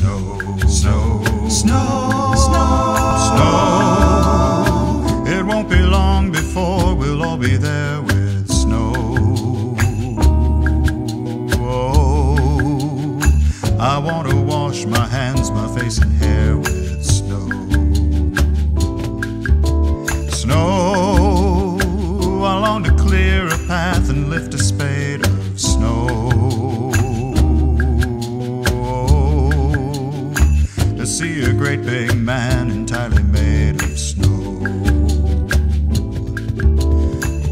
Snow, snow, snow, snow, snow. It won't be long before we'll all be there with snow. Oh, I want to wash my hands, my face, and hair with snow. Snow, I long to clear a path and lift a spade To a great big man entirely made of snow.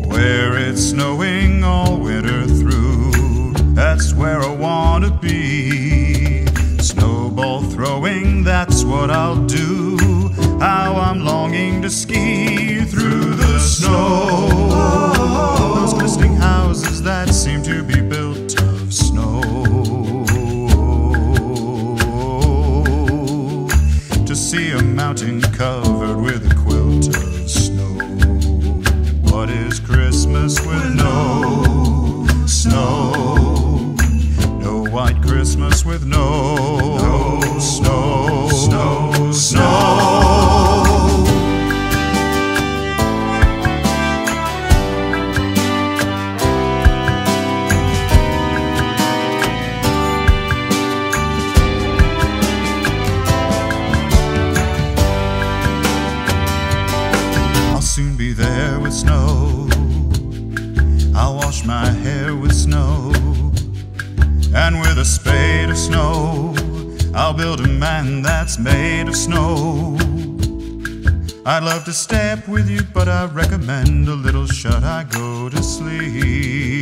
Where it's snowing all winter through, that's where I wanna be. Snowball throwing, that's what I'll do. How I'm longing to ski see a mountain covered with a quilt of snow. What is Christmas with no snow? No white Christmas with no, soon be there with snow. I'll wash my hair with snow. And with a spade of snow, I'll build a man that's made of snow. I'd love to stay up with you, but I recommend a little shut I go to sleep.